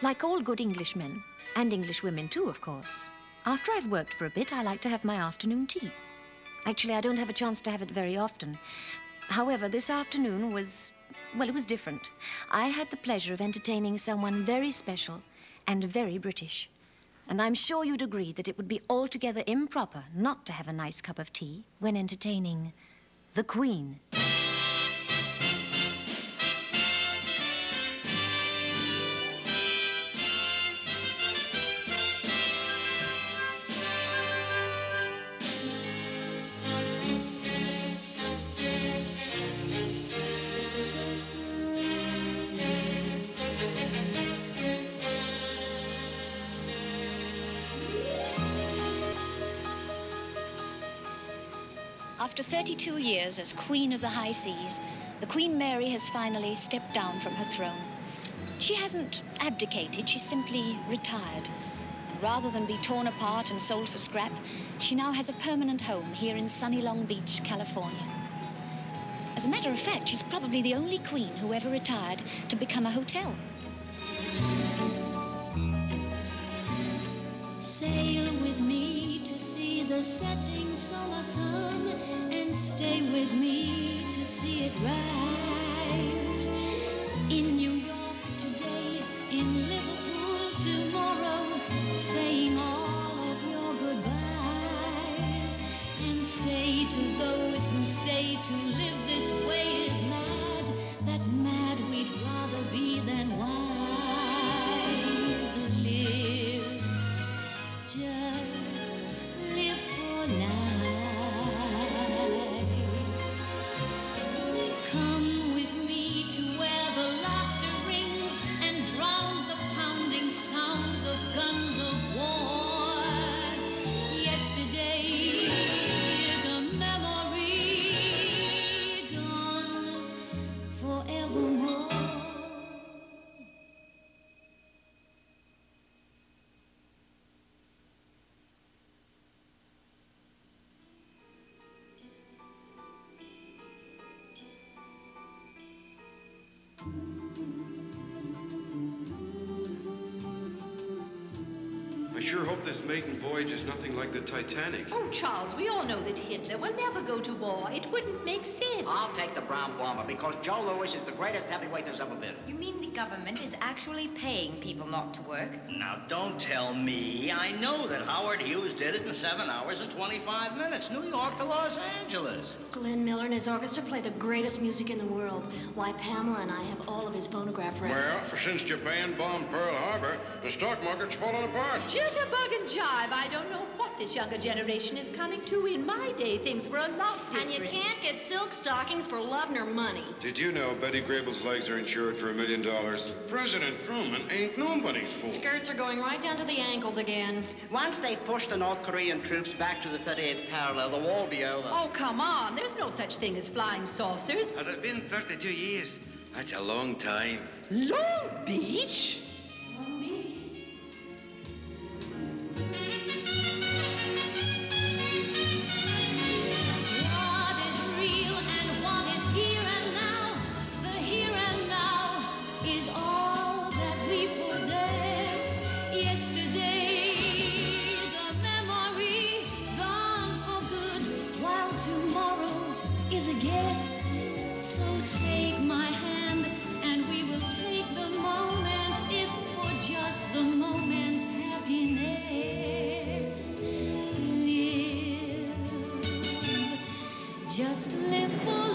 Like all good Englishmen, and Englishwomen too, of course, after I've worked for a bit, I like to have my afternoon tea. Actually, I don't have a chance to have it very often. However, this afternoon was, well, it was different. I had the pleasure of entertaining someone very special and very British. And I'm sure you'd agree that it would be altogether improper not to have a nice cup of tea when entertaining the Queen. After 32 years as Queen of the High Seas, the Queen Mary has finally stepped down from her throne. She hasn't abdicated, she's simply retired. Rather than be torn apart and sold for scrap, she now has a permanent home here in sunny Long Beach, California. As a matter of fact, she's probably the only queen who ever retired to become a hotel. Sail with me to see the setting summer sun and stay with me to see it rise. In New York today, in Liverpool tomorrow, saying all of your goodbyes. And say to those who say to live this way is mad, that mad we'd rather be than wise. Live. Just live for life. I sure hope this maiden voyage is nothing like the Titanic. Oh, Charles, we all know that Hitler will never go to war. It wouldn't make sense. I'll take the brown bomber because Joe Louis is the greatest heavyweight there's ever been. You mean the government is actually paying people not to work? Now, don't tell me. I know that Howard Hughes did it in seven hours and 25 minutes. New York to Los Angeles. Glenn Miller and his orchestra play the greatest music in the world. Why, Pamela and I have all of his phonograph records. Well, since Japan bombed Pearl Harbor, the stock market's fallen apart. Jitterbug and jive. I don't know what this younger generation is coming to. In my day, things were a lot different. And you can't get silk stockings for love nor money. Did you know Betty Grable's legs are insured for a million dollars? President Truman ain't nobody's fool. Skirts are going right down to the ankles again. Once they've pushed the North Korean troops back to the 38th parallel, the war will be over. Oh, come on. There's no such thing as flying saucers. Has it been 32 years? That's a long time. Long Beach? Just live for